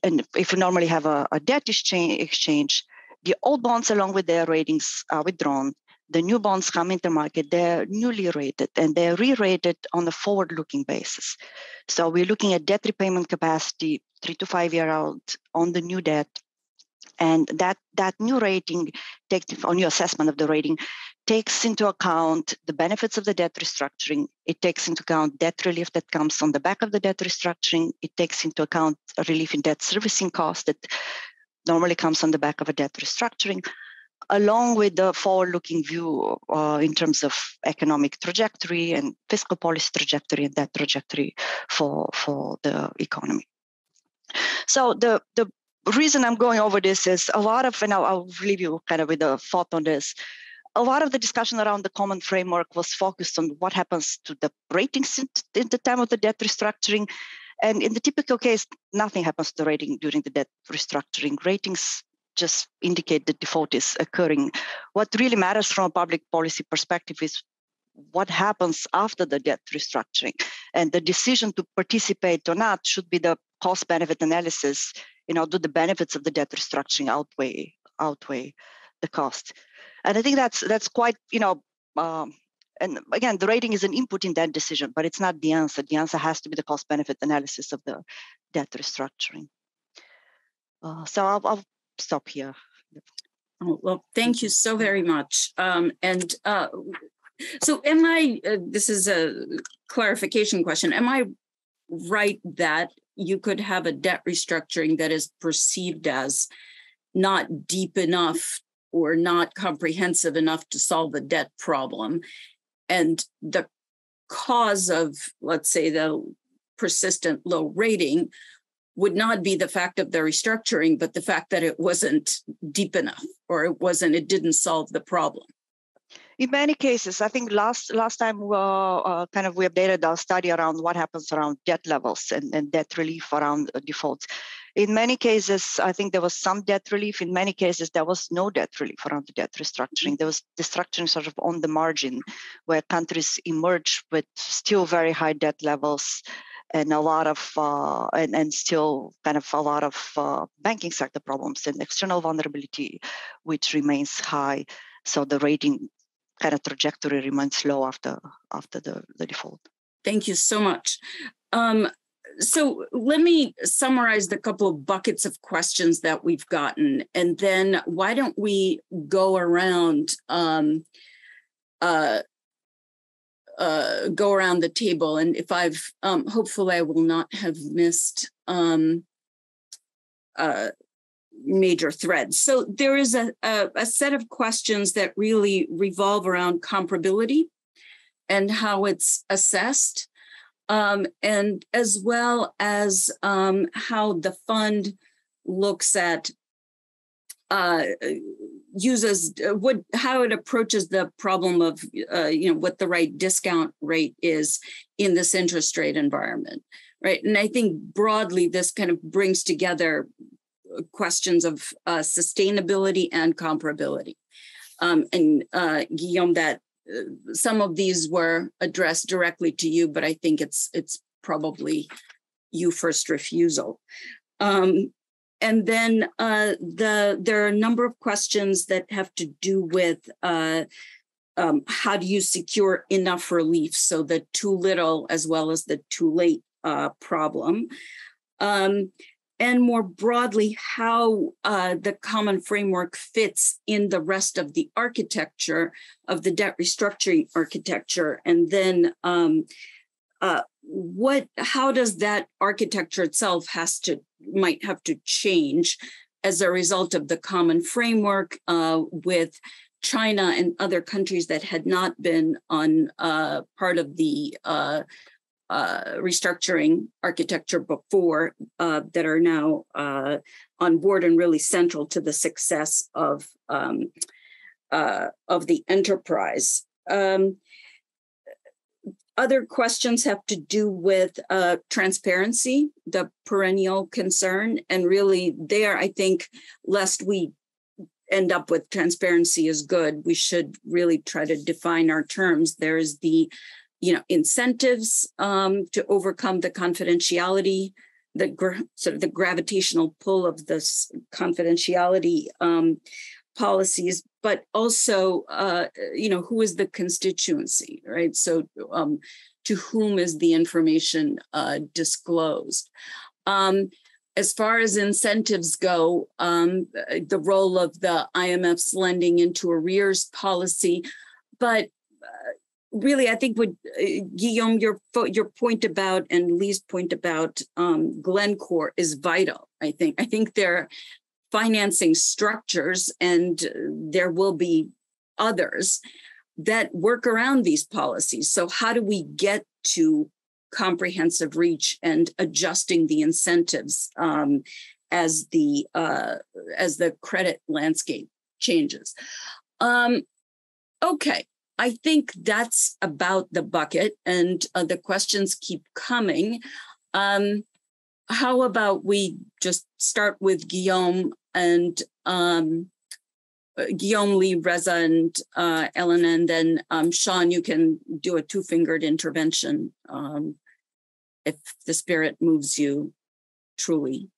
and if we normally have a, a debt exchange, the old bonds along with their ratings are withdrawn. The new bonds come into market they're newly rated and they're re-rated on a forward-looking basis. So we're looking at debt repayment capacity three to five year out on the new debt and that that new rating takes or new assessment of the rating takes into account the benefits of the debt restructuring it takes into account debt relief that comes on the back of the debt restructuring it takes into account relief in debt servicing costs that normally comes on the back of a debt restructuring along with the forward-looking view uh, in terms of economic trajectory and fiscal policy trajectory and debt trajectory for, for the economy. So the, the reason I'm going over this is a lot of, and I'll, I'll leave you kind of with a thought on this. A lot of the discussion around the common framework was focused on what happens to the ratings in, in the time of the debt restructuring. And in the typical case, nothing happens to the rating during the debt restructuring. Ratings just indicate that default is occurring. What really matters from a public policy perspective is what happens after the debt restructuring. And the decision to participate or not should be the cost benefit analysis you know, do the benefits of the debt restructuring outweigh outweigh the cost? And I think that's that's quite, you know, um, and again, the rating is an input in that decision, but it's not the answer. The answer has to be the cost benefit analysis of the debt restructuring. Uh, so I'll, I'll, stop here. Oh, well, thank you so very much. Um, and uh, so, am I? Uh, this is a clarification question. Am I right that you could have a debt restructuring that is perceived as not deep enough or not comprehensive enough to solve a debt problem. And the cause of, let's say, the persistent low rating would not be the fact of the restructuring, but the fact that it wasn't deep enough or it wasn't, it didn't solve the problem in many cases, I think last last time uh, uh, kind of we updated our study around what happens around debt levels and, and debt relief around defaults. In many cases, I think there was some debt relief. In many cases, there was no debt relief around the debt restructuring. There was restructuring sort of on the margin, where countries emerged with still very high debt levels and a lot of uh, and, and still kind of a lot of uh, banking sector problems and external vulnerability, which remains high. So the rating kind of trajectory remains low after after the, the default. Thank you so much. Um, so let me summarize the couple of buckets of questions that we've gotten, and then why don't we go around um, uh, uh, go around the table? And if I've um, hopefully I will not have missed um, uh, major threads. So there is a, a, a, set of questions that really revolve around comparability and how it's assessed, um, and as well as um, how the fund looks at uh, uses what how it approaches the problem of uh, you know what the right discount rate is in this interest rate environment right and i think broadly this kind of brings together questions of uh, sustainability and comparability. Um, and uh, Guillaume, that uh, some of these were addressed directly to you, but I think it's it's probably you first refusal. Um, and then uh, the there are a number of questions that have to do with uh, um, how do you secure enough relief so the too little as well as the too late uh, problem. Um, and more broadly, how uh, the common framework fits in the rest of the architecture of the debt restructuring architecture, and then um, uh, what, how does that architecture itself has to might have to change as a result of the common framework uh, with China and other countries that had not been on uh, part of the uh, restructuring architecture before uh, that are now uh, on board and really central to the success of um, uh, of the enterprise. Um, other questions have to do with uh, transparency, the perennial concern, and really there, I think, lest we end up with transparency is good, we should really try to define our terms. There is the you know, incentives um, to overcome the confidentiality, the gra- sort of the gravitational pull of this confidentiality um, policies, but also, uh, you know, who is the constituency, right? So, um, to whom is the information uh, disclosed? Um, as far as incentives go, um, the role of the IMF's lending into arrears policy, but really, I think what uh, Guillaume, your your point about and Lee's point about um, Glencore is vital. I think I think their financing structures, and there will be others that work around these policies. So, how do we get to comprehensive reach and adjusting the incentives um, as the uh, as the credit landscape changes. Um, okay, I think that's about the bucket, and uh, the questions keep coming. Um, how about we just start with Guillaume and um, uh, Guillaume, Lee, Reza, and uh, Ellen, and then um, Sean, you can do a two-fingered intervention um, if the spirit moves you truly.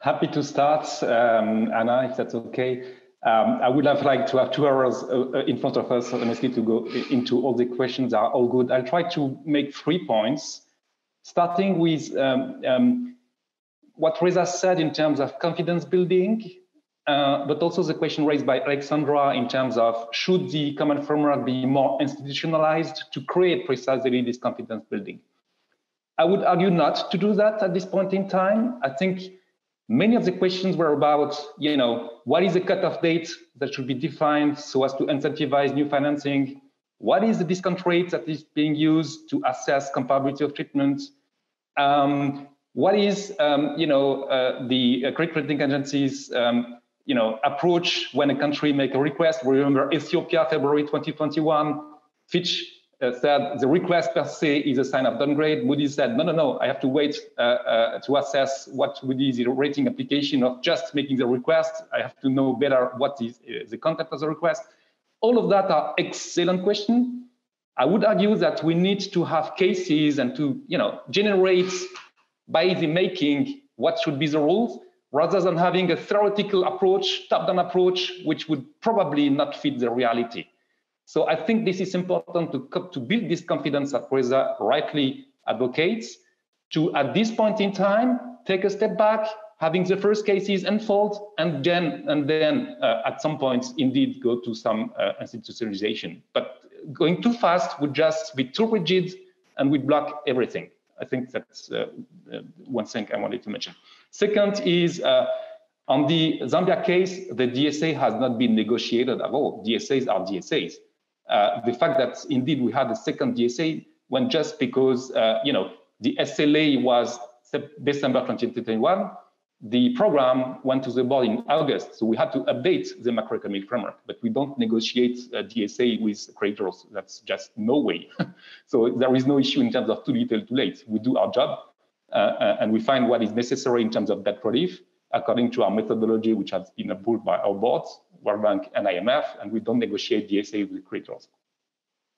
Happy to start, um, Anna, if that's okay. Um, I would have liked to have two hours uh, uh, in front of us, honestly, to go into all the questions are all good. I'll try to make three points, starting with um, um what Reza said in terms of confidence building, uh, but also the question raised by Alexandra in terms of should the common framework be more institutionalized to create precisely this confidence building? I would argue not to do that at this point in time. I think many of the questions were about, you know, what is the cutoff date that should be defined so as to incentivize new financing? What is the discount rate that is being used to assess comparability of treatment? Um, what is, um, you know, uh, the uh, credit rating agencies um, you know, approach when a country make a request. Remember Ethiopia, February 2021, Fitch uh, said the request per se is a sign of downgrade. Moody's said, no, no, no, I have to wait uh, uh, to assess what would be the rating application of just making the request. I have to know better what is uh, the content of the request. All of that are excellent questions. I would argue that we need to have cases and to, you know, generate by the making what should be the rules rather than having a theoretical approach, top-down approach, which would probably not fit the reality. So I think this is important to, to build this confidence that Reza rightly advocates, to at this point in time, take a step back, having the first cases unfold, and then, and then uh, at some point, indeed, go to some uh, institutionalization. But going too fast would just be too rigid and would block everything. I think that's uh, uh one thing I wanted to mention. Second is uh, on the Zambia case, the DSA has not been negotiated at all. DSAs are DSAs. Uh, the fact that indeed we had a second DSA went just because uh, you know the SLA was December 2021. The program went to the board in August, so we had to update the macroeconomic framework. But we don't negotiate a DSA with creditors. That's just no way. so there is no issue in terms of too little, too late. We do our job. Uh, uh, and we find what is necessary in terms of debt relief according to our methodology, which has been approved by our boards, World Bank and IMF, and we don't negotiate DSA with creditors.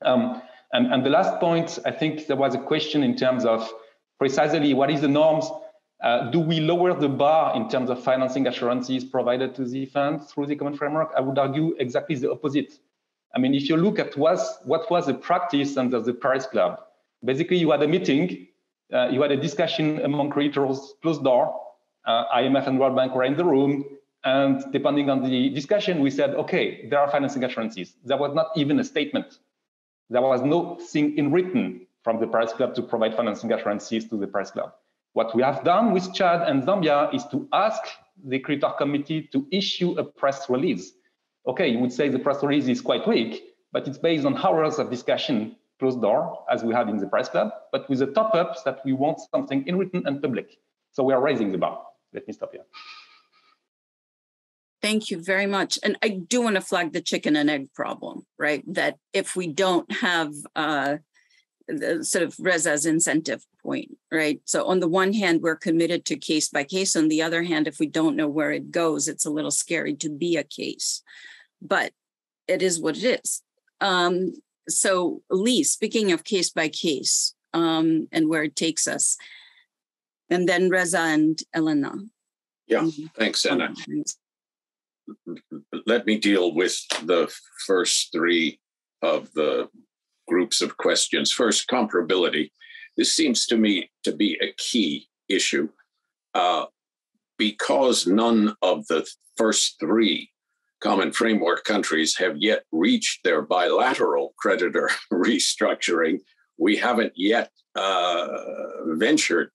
Um, and, and, the last point, I think there was a question in terms of precisely what is the norms. Uh, do we lower the bar in terms of financing assurances provided to the fund through the common framework? I would argue exactly the opposite. I mean, if you look at what was the practice under the Paris Club, basically you had a meeting uh, you had a discussion among creditors, closed door. Uh, IMF and World Bank were in the room. And depending on the discussion, we said, okay, there are financing assurances. There was not even a statement. There was no thing in written from the Paris Club to provide financing assurances to the Paris Club. What we have done with Chad and Zambia is to ask the creditor committee to issue a press release. Okay, you would say the press release is quite weak, but it's based on hours of discussion closed door, as we had in the Paris Club, but with the top ups that we want something in written and public. So we are raising the bar. Let me stop here. Thank you very much. And I do want to flag the chicken and egg problem, right? That if we don't have uh, the sort of Reza's incentive point, right? So on the one hand, we're committed to case by case. On the other hand, if we don't know where it goes, it's a little scary to be a case. But it is what it is. Um, so Lee, speaking of case by case um, and where it takes us, and then Reza and Elena. Yeah, thanks, Anna. Let me deal with the first three of the groups of questions. First, comparability. This seems to me to be a key issue uh, because none of the first three common framework countries have yet reached their bilateral creditor restructuring. We haven't yet uh, ventured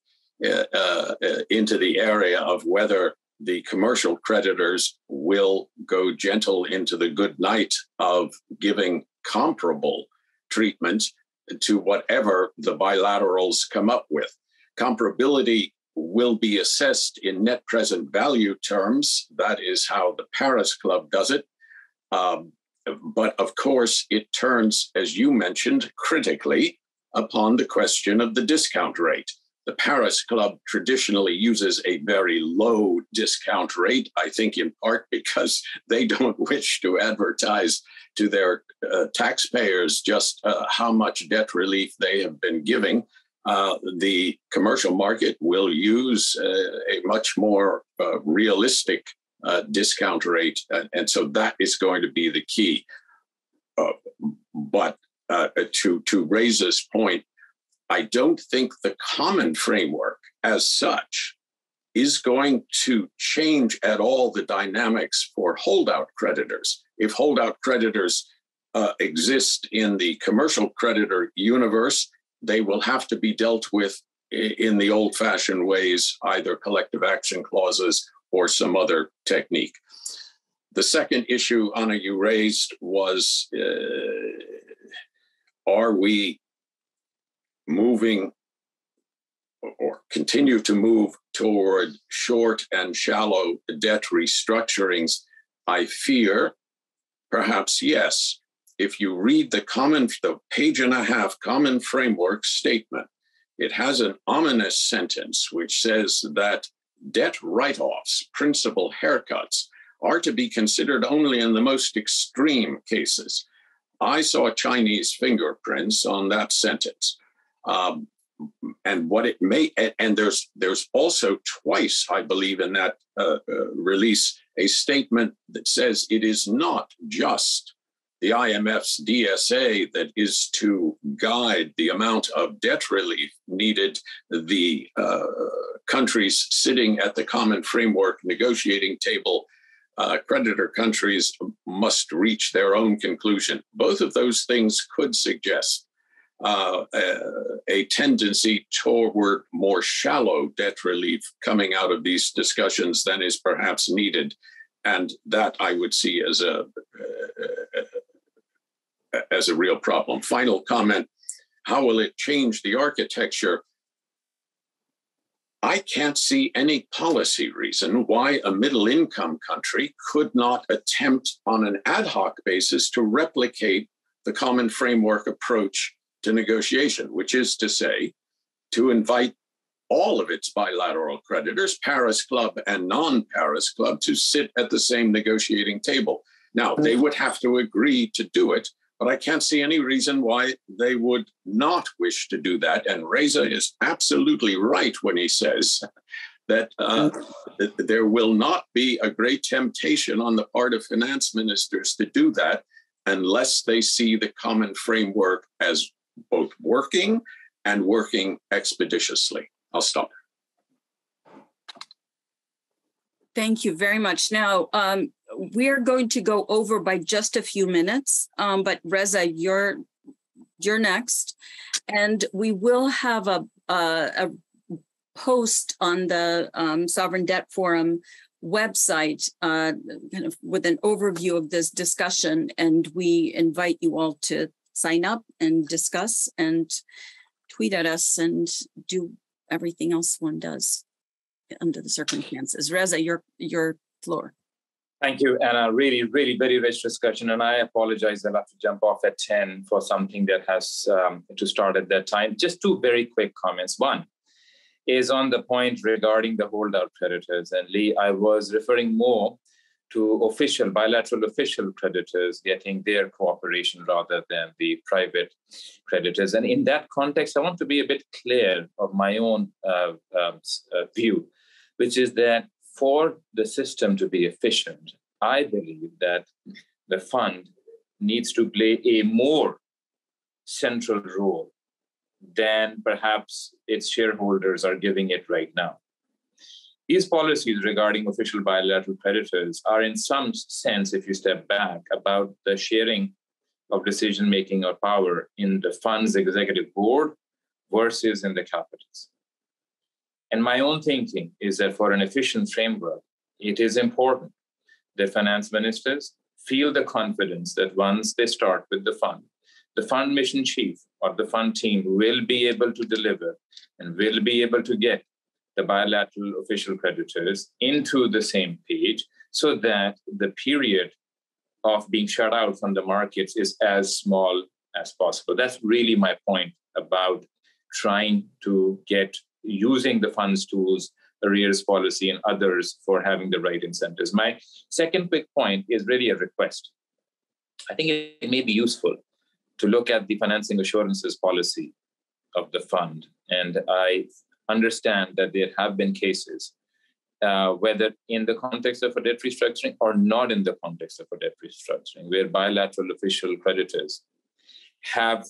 uh, uh, into the area of whether the commercial creditors will go gentle into the good night of giving comparable treatment to whatever the bilaterals come up with. Comparability will be assessed in net present value terms. That is how the Paris Club does it. Um, but of course, it turns, as you mentioned, critically upon the question of the discount rate. The Paris Club traditionally uses a very low discount rate, I think in part because they don't wish to advertise to their uh, taxpayers just uh, how much debt relief they have been giving. Uh, the commercial market will use uh, a much more uh, realistic uh, discount rate. and so that is going to be the key. but to, to raise this point, I don't think the common framework as such is going to change at all the dynamics for holdout creditors. If holdout creditors uh, exist in the commercial creditor universe, they will have to be dealt with in the old fashioned ways, either collective action clauses or some other technique. The second issue, Anna, you raised was uh, are we moving or continue to move toward short and shallow debt restructurings? I fear perhaps yes. If you read the common, the page and a half common framework statement, it has an ominous sentence which says that debt write offs, principal haircuts, are to be considered only in the most extreme cases. I saw Chinese fingerprints on that sentence. Um, and what it may and there's there's also twice i believe in that uh, uh, release a statement that says it is not just the imf's dsa that is to guide the amount of debt relief needed the uh, countries sitting at the common framework negotiating table uh, creditor countries must reach their own conclusion. Both of those things could suggest uh, a, tendency toward more shallow debt relief coming out of these discussions than is perhaps needed. And that I would see as a, uh, as a real problem. Final comment how will it change the architecture? I can't see any policy reason why a middle income country could not attempt on an ad hoc basis to replicate the common framework approach to negotiation, which is to say, to invite all of its bilateral creditors, Paris Club and non Paris Club, to sit at the same negotiating table. Now, they would have to agree to do it, but I can't see any reason why they would not wish to do that. And Reza is absolutely right when he says that, uh, that there will not be a great temptation on the part of finance ministers to do that unless they see the common framework as both working and working expeditiously. I'll stop. Thank you very much. Now, um, we're going to go over by just a few minutes, um, but Reza, you're you're next, and we will have a a, a post on the um, Sovereign Debt Forum website, uh, kind of with an overview of this discussion, and we invite you all to sign up and discuss and tweet at us and do everything else one does under the circumstances. Reza, your your floor. Thank you, Anna. Really, really very rich discussion. And I apologize, I'll have to jump off at 10 for something that has um, to start at that time. Just two very quick comments. One is on the point regarding the holdout creditors. And Lee, I was referring more to official, bilateral official creditors getting their cooperation rather than the private creditors. And in that context, I want to be a bit clear of my own uh, um, uh, view, which is that for the system to be efficient, I believe that the fund needs to play a more central role than perhaps its shareholders are giving it right now. These policies regarding official bilateral creditors are, in some sense, if you step back, about the sharing of decision making or power in the fund's executive board versus in the capitals. And my own thinking is that for an efficient framework, it is important that finance ministers feel the confidence that once they start with the fund, the fund mission chief or the fund team will be able to deliver and will be able to get the bilateral official creditors into the same page so that the period of being shut out from the markets is as small as possible. That's really my point about trying to get using the funds tools, arrears policy, and others for having the right incentives. My second quick point is really a request. I think it may be useful to look at the financing assurances policy of the fund. And I understand that there have been cases, uh, whether in the context of a debt restructuring or not in the context of a debt restructuring, where bilateral official creditors have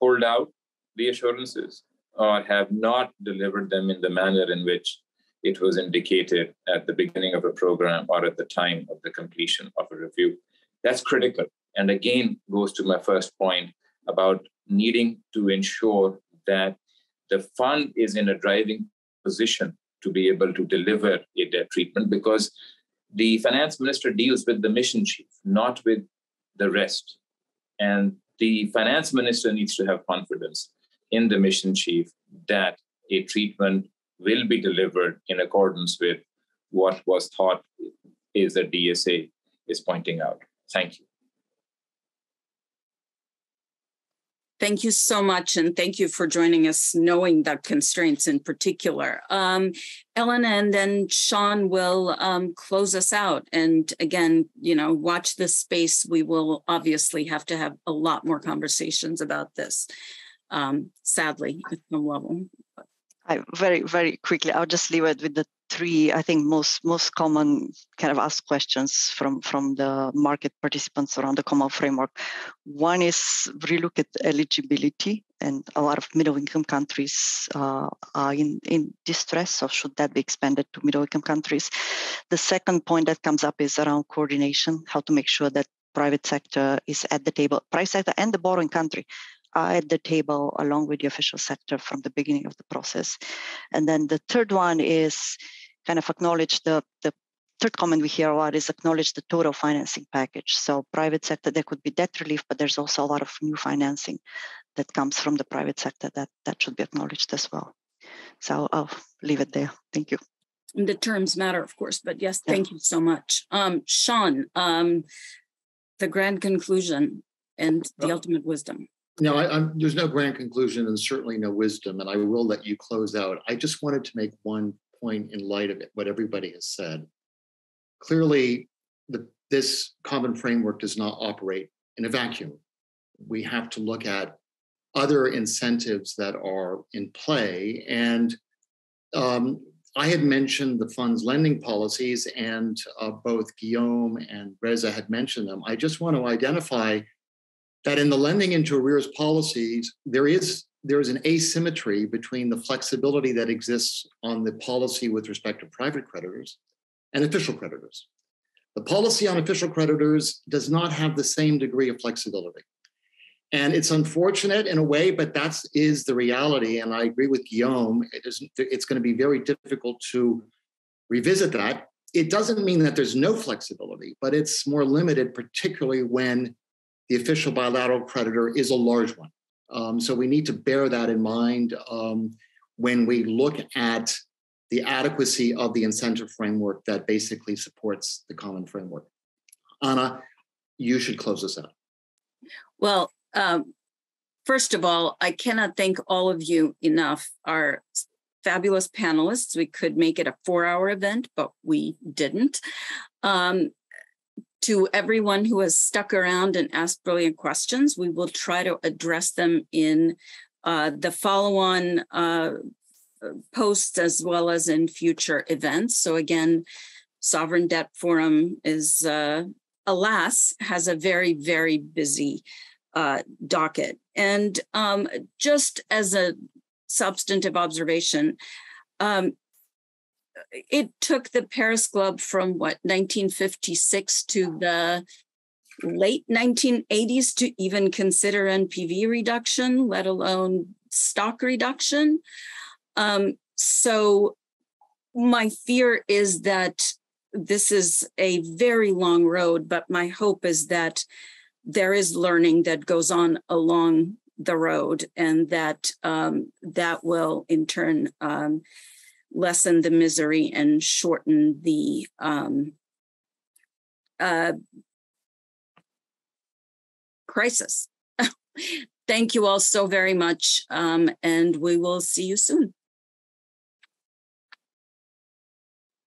pulled out the assurances or have not delivered them in the manner in which it was indicated at the beginning of a program or at the time of the completion of a review. That's critical. And again, goes to my first point about needing to ensure that the fund is in a driving position to be able to deliver a debt treatment because the finance minister deals with the mission chief, not with the rest. And the finance minister needs to have confidence in the mission chief that a treatment will be delivered in accordance with what was thought is that DSA is pointing out. Thank you. Thank you so much, and thank you for joining us, knowing the constraints in particular. Um, Ellen and then Sean will um, close us out. And again, you know, watch this space. We will obviously have to have a lot more conversations about this um, sadly, at some level. I very, very quickly, I'll just leave it with the three, I think, most most common kind of asked questions from, from the market participants around the common framework. One is relook at eligibility, and a lot of middle income countries uh, are in, in distress, so should that be expanded to middle income countries? The second point that comes up is around coordination, how to make sure that private sector is at the table, private sector and the borrowing country are at the table along with the official sector from the beginning of the process. And then the third one is kind of acknowledge the, the third comment we hear a lot is acknowledge the total financing package. So private sector, there could be debt relief, but there's also a lot of new financing that comes from the private sector that, that should be acknowledged as well. So I'll leave it there. Thank you. The terms matter, of course, but yes, thank yeah. you so much. Um, Sean, um, the grand conclusion and the ultimate wisdom. No, I, I'm, there's no grand conclusion and certainly no wisdom, and I will let you close out. I just wanted to make one point in light of it, what everybody has said. Clearly, the, this common framework does not operate in a vacuum. We have to look at other incentives that are in play. And um, I had mentioned the fund's lending policies, and uh, both Guillaume and Reza had mentioned them. I just want to identify that in the lending into arrears policies, there is there is an asymmetry between the flexibility that exists on the policy with respect to private creditors and official creditors. The policy on official creditors does not have the same degree of flexibility. And it's unfortunate in a way, but that is the reality. And I agree with Guillaume. It is, it's going to be very difficult to revisit that. It doesn't mean that there's no flexibility, but it's more limited, particularly when the official bilateral creditor is a large one. Um, so we need to bear that in mind um, when we look at the adequacy of the incentive framework that basically supports the common framework. Anna, you should close us out. Well, um, first of all, I cannot thank all of you enough. Our fabulous panelists. We could make it a four hour event, but we didn't. Um, to everyone who has stuck around and asked brilliant questions. We will try to address them in uh, the follow on uh, posts as well as in future events. So, again, Sovereign Debt Forum is, uh, alas, has a very, very busy uh, docket. And um, just as a substantive observation, um, it took the Paris Club from what 1956 to the late 1980s to even consider NPV reduction, let alone stock reduction. Um, so my fear is that this is a very long road, but my hope is that there is learning that goes on along the road and that um, that will in turn um, lessen the misery and shorten the um, uh, crisis. Thank you all so very much, um, and we will see you soon.